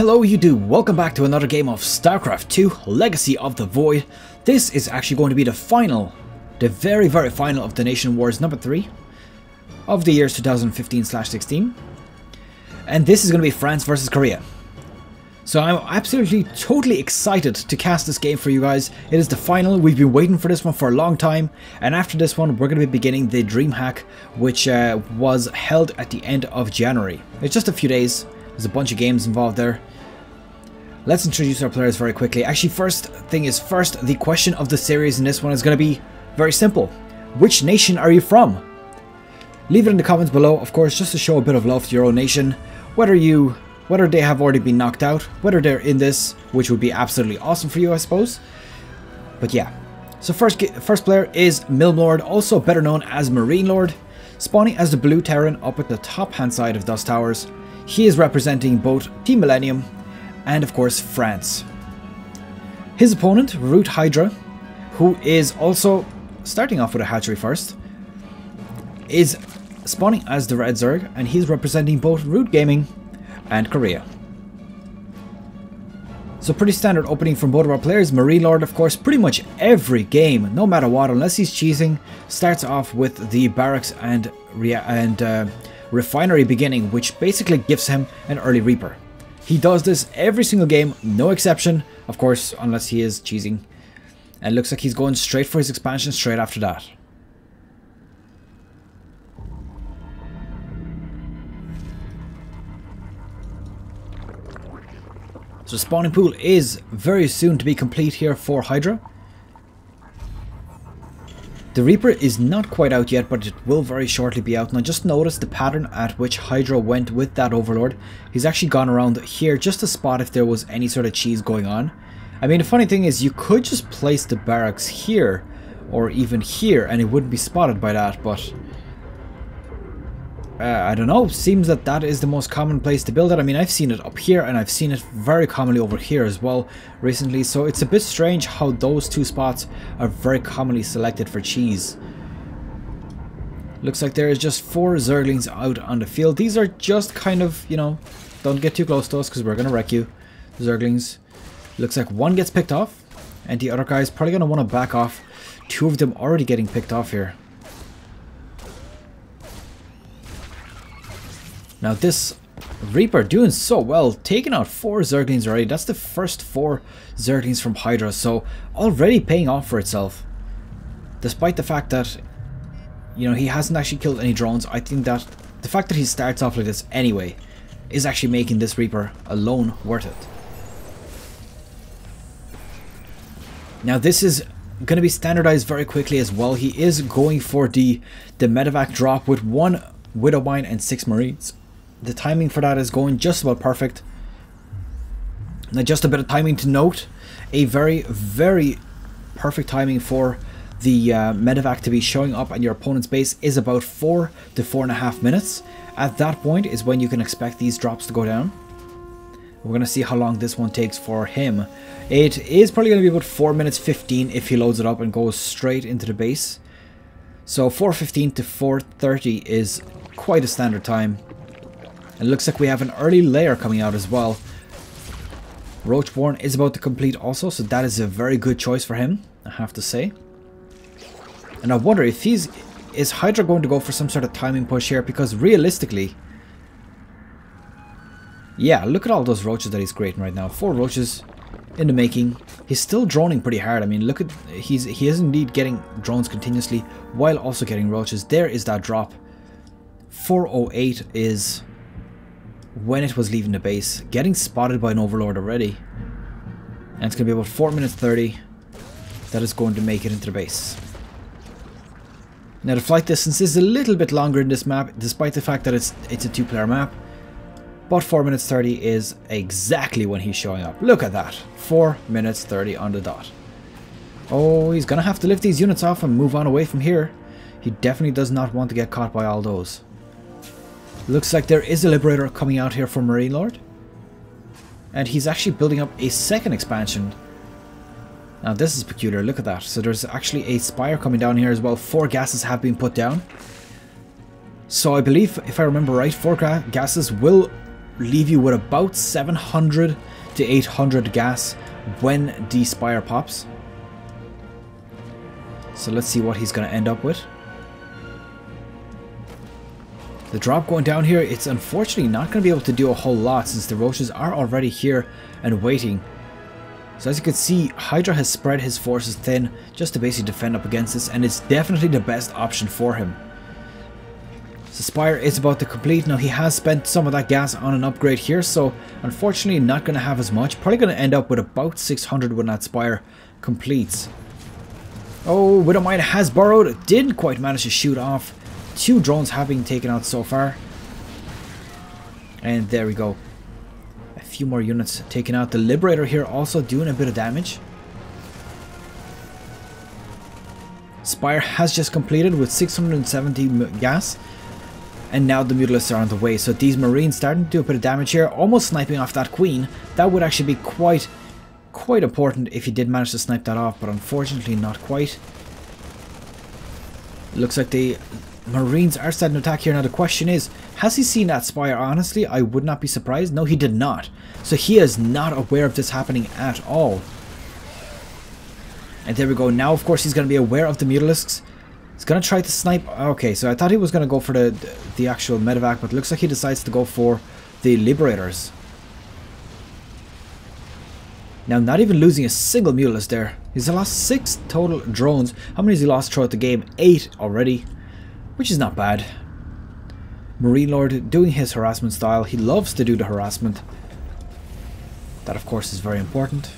Hello you do, welcome back to another game of StarCraft 2 Legacy of the Void. This is actually going to be the final, the very very final of the Nation Wars number 3 of the years 2015-16. And this is going to be France versus Korea. So I'm absolutely totally excited to cast this game for you guys. It is the final, we've been waiting for this one for a long time. And after this one we're going to be beginning the DreamHack which uh, was held at the end of January. It's just a few days. There's a bunch of games involved there. Let's introduce our players very quickly. Actually, first thing is first, the question of the series in this one is going to be very simple. Which nation are you from? Leave it in the comments below, of course, just to show a bit of love to your own nation. Whether you, whether they have already been knocked out, whether they're in this, which would be absolutely awesome for you, I suppose. But yeah. So first, first player is Milmlord, also better known as Marine Lord. Spawning as the blue Terran up at the top hand side of Dusk Towers. He is representing both Team Millennium and of course France. His opponent, Root Hydra, who is also starting off with a hatchery first, is spawning as the Red Zerg and he's representing both Root Gaming and Korea. So pretty standard opening from both of our players. Marine Lord, of course, pretty much every game, no matter what, unless he's cheesing, starts off with the barracks and, and uh, Refinery beginning, which basically gives him an early Reaper. He does this every single game, no exception, of course, unless he is cheesing. And looks like he's going straight for his expansion straight after that. So spawning pool is very soon to be complete here for Hydra. The Reaper is not quite out yet, but it will very shortly be out. Now just notice the pattern at which Hydra went with that Overlord. He's actually gone around here just to spot if there was any sort of cheese going on. I mean, the funny thing is you could just place the barracks here, or even here, and it wouldn't be spotted by that, but uh, I don't know, seems that that is the most common place to build it. I mean, I've seen it up here and I've seen it very commonly over here as well recently. So it's a bit strange how those two spots are very commonly selected for cheese. Looks like there is just four Zerglings out on the field. These are just kind of, you know, don't get too close to us because we're going to wreck you. Zerglings. Looks like one gets picked off and the other guy is probably going to want to back off. Two of them already getting picked off here. Now this Reaper doing so well, taking out four Zerglings already. That's the first four Zerglings from Hydra, so already paying off for itself. Despite the fact that, you know, he hasn't actually killed any drones, I think that the fact that he starts off like this anyway is actually making this Reaper alone worth it. Now this is going to be standardized very quickly as well. He is going for the, the medevac drop with one Widowmine and six Marines. The timing for that is going just about perfect. Now just a bit of timing to note, a very, very perfect timing for the uh, medevac to be showing up on your opponent's base is about 4 to 4.5 minutes. At that point is when you can expect these drops to go down. We're going to see how long this one takes for him. It is probably going to be about 4 minutes 15 if he loads it up and goes straight into the base. So 4.15 to 4.30 is quite a standard time. It looks like we have an early Lair coming out as well. Roach Warren is about to complete also, so that is a very good choice for him, I have to say. And I wonder if he's... Is Hydra going to go for some sort of timing push here? Because realistically... Yeah, look at all those roaches that he's creating right now. Four roaches in the making. He's still droning pretty hard. I mean, look at... he's He is indeed getting drones continuously while also getting roaches. There is that drop. 408 is when it was leaving the base, getting spotted by an overlord already. And it's going to be about 4 minutes 30 that is going to make it into the base. Now the flight distance is a little bit longer in this map, despite the fact that it's it's a two-player map. But 4 minutes 30 is exactly when he's showing up. Look at that. 4 minutes 30 on the dot. Oh, he's going to have to lift these units off and move on away from here. He definitely does not want to get caught by all those. Looks like there is a Liberator coming out here for Marine Lord. And he's actually building up a second expansion. Now this is peculiar, look at that. So there's actually a Spire coming down here as well. Four gases have been put down. So I believe, if I remember right, four gases will leave you with about 700 to 800 gas when the Spire pops. So let's see what he's going to end up with. The drop going down here, it's unfortunately not going to be able to do a whole lot since the Roaches are already here and waiting. So as you can see, Hydra has spread his forces thin just to basically defend up against this and it's definitely the best option for him. So Spire is about to complete. Now he has spent some of that gas on an upgrade here, so unfortunately not going to have as much. Probably going to end up with about 600 when that Spire completes. Oh, Widowmine has burrowed. Didn't quite manage to shoot off Two drones have been taken out so far. And there we go. A few more units taken out. The Liberator here also doing a bit of damage. Spire has just completed with 670 gas. And now the Mutalisks are on the way. So these Marines starting to do a bit of damage here. Almost sniping off that Queen. That would actually be quite, quite important if he did manage to snipe that off. But unfortunately not quite. looks like the Marines are starting to attack here. Now the question is, has he seen that Spire? Honestly, I would not be surprised. No, he did not. So he is not aware of this happening at all. And there we go. Now, of course, he's going to be aware of the Mutalisks. He's going to try to snipe. Okay, so I thought he was going to go for the, the actual medevac, but looks like he decides to go for the Liberators. Now, not even losing a single Mutalisk there. He's lost six total drones. How many has he lost throughout the game? Eight already which is not bad. Marine Lord doing his harassment style. He loves to do the harassment. That of course is very important.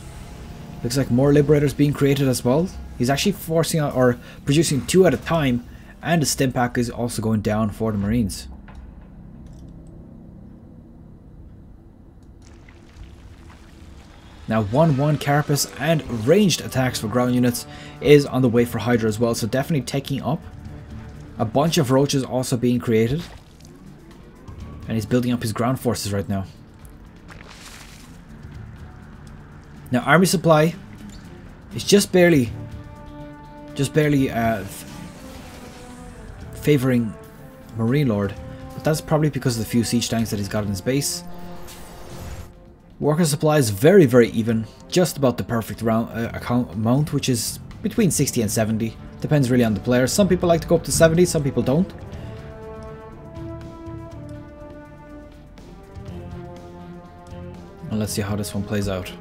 Looks like more Liberators being created as well. He's actually forcing or producing two at a time and the stim pack is also going down for the Marines. Now 1-1 Carapace and ranged attacks for ground units is on the way for Hydra as well, so definitely taking up a bunch of roaches also being created. And he's building up his ground forces right now. Now army supply is just barely just barely uh, favoring Marine Lord. But that's probably because of the few siege tanks that he's got in his base. Worker supply is very, very even. Just about the perfect round, uh, amount, which is between 60 and 70. Depends really on the player. Some people like to go up to 70, some people don't. And let's see how this one plays out.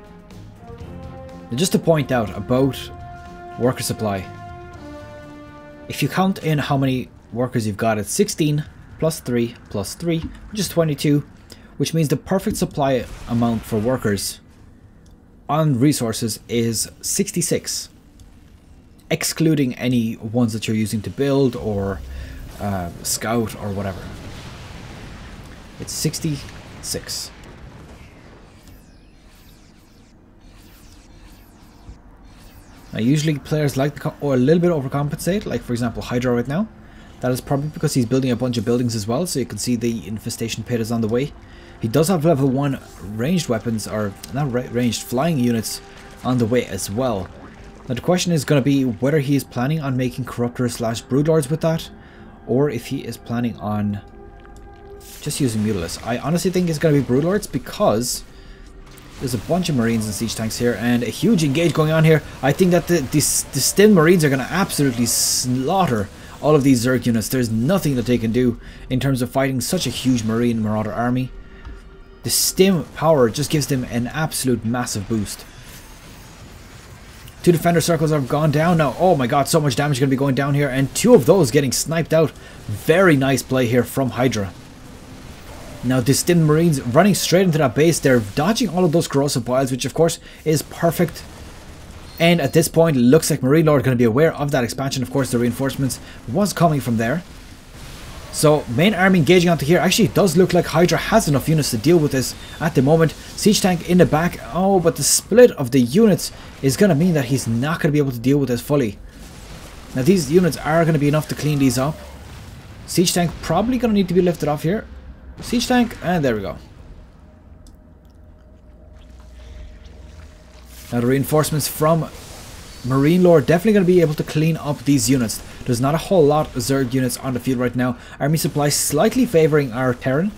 And just to point out about worker supply. If you count in how many workers you've got, it's 16 plus 3 plus 3, which is 22, which means the perfect supply amount for workers on resources is 66 excluding any ones that you're using to build or uh, scout or whatever. It's 66. Now usually players like to or a little bit overcompensate, like for example Hydra right now. That is probably because he's building a bunch of buildings as well, so you can see the infestation pit is on the way. He does have level 1 ranged weapons, or not ranged, flying units on the way as well. Now the question is going to be whether he is planning on making Corruptors slash Broodlords with that, or if he is planning on just using Mutalisks. I honestly think it's going to be Broodlords because there's a bunch of Marines and Siege Tanks here and a huge engage going on here. I think that the, the, the Stim Marines are going to absolutely slaughter all of these Zerg units. There's nothing that they can do in terms of fighting such a huge Marine Marauder army. The Stim power just gives them an absolute massive boost. Two defender circles have gone down now. Oh my god, so much damage going to be going down here. And two of those getting sniped out. Very nice play here from Hydra. Now Stim Marines running straight into that base. They're dodging all of those corrosive biles, which of course is perfect. And at this point, looks like Marine Lord going to be aware of that expansion. Of course, the reinforcements was coming from there. So main army engaging onto here. Actually, does look like Hydra has enough units to deal with this at the moment. Siege tank in the back. Oh, but the split of the units is going to mean that he's not going to be able to deal with this fully. Now these units are going to be enough to clean these up. Siege tank probably going to need to be lifted off here. Siege tank, and there we go. Now the reinforcements from Marine Lord definitely going to be able to clean up these units. There's not a whole lot of Zerg units on the field right now. Army supply slightly favouring our Terran.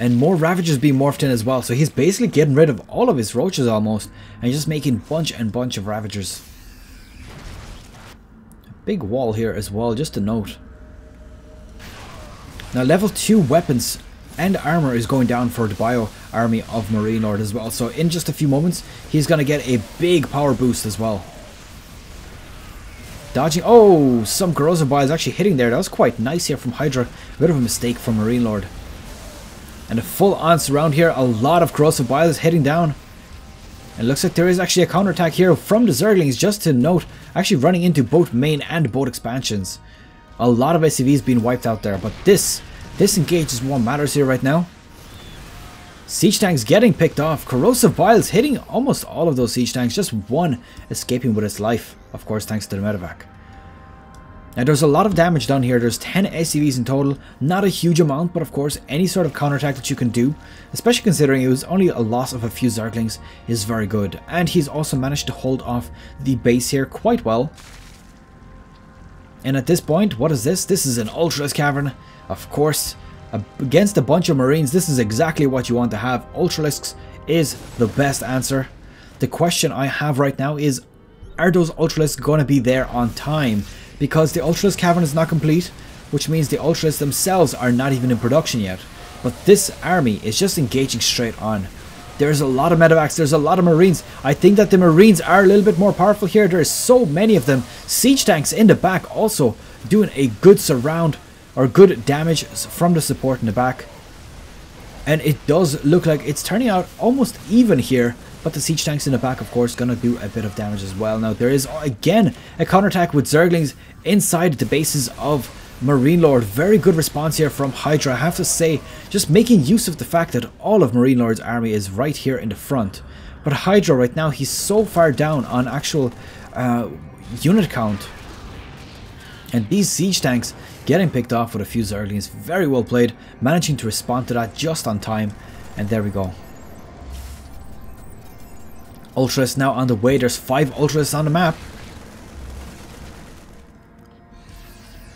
And more Ravagers being morphed in as well. So he's basically getting rid of all of his Roaches almost. And just making bunch and bunch of Ravagers. Big wall here as well, just a note. Now level 2 weapons and armor is going down for the bio army of Marine Lord as well. So in just a few moments, he's going to get a big power boost as well. Dodging. Oh, some corrosive bile is actually hitting there. That was quite nice here from Hydra. Bit of a mistake from Marine Lord. And a full on surround here. A lot of corrosive bile is hitting down. It looks like there is actually a counterattack here from the Zerglings. Just to note, actually running into both main and both expansions. A lot of SCVs being wiped out there. But this, this engage is what matters here right now. Siege tanks getting picked off. Corrosive Biles hitting almost all of those siege tanks. Just one escaping with its life. Of course, thanks to the medevac. Now, there's a lot of damage done here. There's 10 SCVs in total. Not a huge amount, but of course, any sort of counterattack that you can do, especially considering it was only a loss of a few Zerglings, is very good. And he's also managed to hold off the base here quite well. And at this point, what is this? This is an Ultralisk Cavern. Of course, Against a bunch of Marines, this is exactly what you want to have. Ultralisks is the best answer. The question I have right now is, are those Ultralisks going to be there on time? Because the Ultralisk Cavern is not complete, which means the Ultralisks themselves are not even in production yet. But this army is just engaging straight on. There's a lot of medevacs, there's a lot of marines. I think that the marines are a little bit more powerful here. There's so many of them. Siege tanks in the back also doing a good surround or good damage from the support in the back. And it does look like it's turning out almost even here. But the siege tanks in the back, of course, going to do a bit of damage as well. Now, there is, again, a counterattack with Zerglings inside the bases of Marine Lord. Very good response here from Hydra. I have to say, just making use of the fact that all of Marine Lord's army is right here in the front. But Hydra right now, he's so far down on actual uh, unit count. And these siege tanks, Getting picked off with a few Zerglings, very well played, managing to respond to that just on time, and there we go. Ultras now on the way, there's 5 Ultras on the map.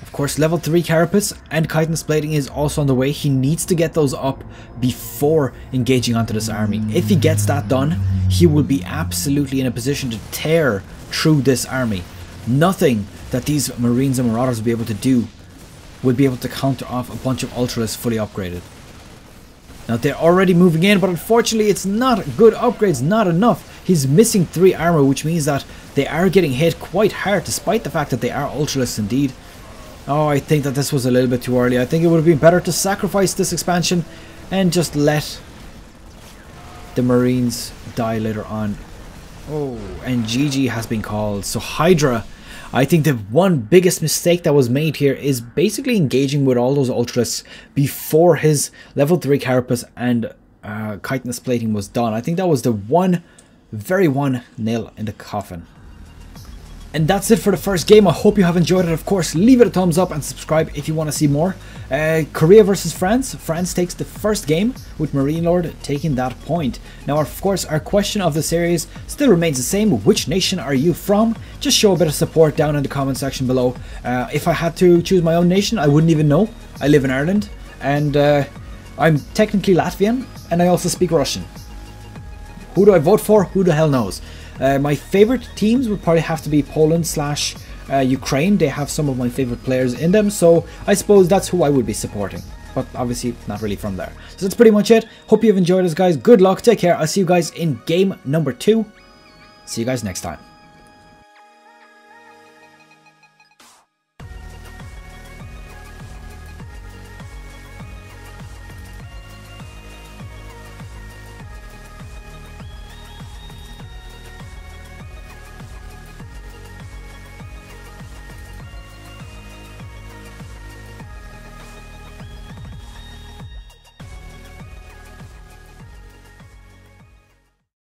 Of course, level 3 Carapace and Chitinous Plating is also on the way. He needs to get those up before engaging onto this army. If he gets that done, he will be absolutely in a position to tear through this army. Nothing that these Marines and Marauders will be able to do will be able to counter off a bunch of Ultralisks fully upgraded. Now they're already moving in, but unfortunately it's not good upgrades, not enough. He's missing 3 armor, which means that they are getting hit quite hard, despite the fact that they are Ultralisks indeed. Oh, I think that this was a little bit too early. I think it would have been better to sacrifice this expansion and just let the Marines die later on. Oh, and GG has been called. So Hydra I think the one biggest mistake that was made here is basically engaging with all those Ultras before his level 3 Carapace and uh, chitinous plating was done. I think that was the one, very one nail in the coffin. And that's it for the first game. I hope you have enjoyed it. Of course, leave it a thumbs up and subscribe if you want to see more. Uh, Korea versus France. France takes the first game with Marine Lord taking that point. Now, of course, our question of the series still remains the same. Which nation are you from? Just show a bit of support down in the comment section below. Uh, if I had to choose my own nation, I wouldn't even know. I live in Ireland and uh, I'm technically Latvian and I also speak Russian. Who do I vote for? Who the hell knows? Uh, my favorite teams would probably have to be Poland slash uh, Ukraine. They have some of my favorite players in them, so I suppose that's who I would be supporting. But obviously, not really from there. So that's pretty much it. Hope you've enjoyed this, guys. Good luck. Take care. I'll see you guys in game number two. See you guys next time.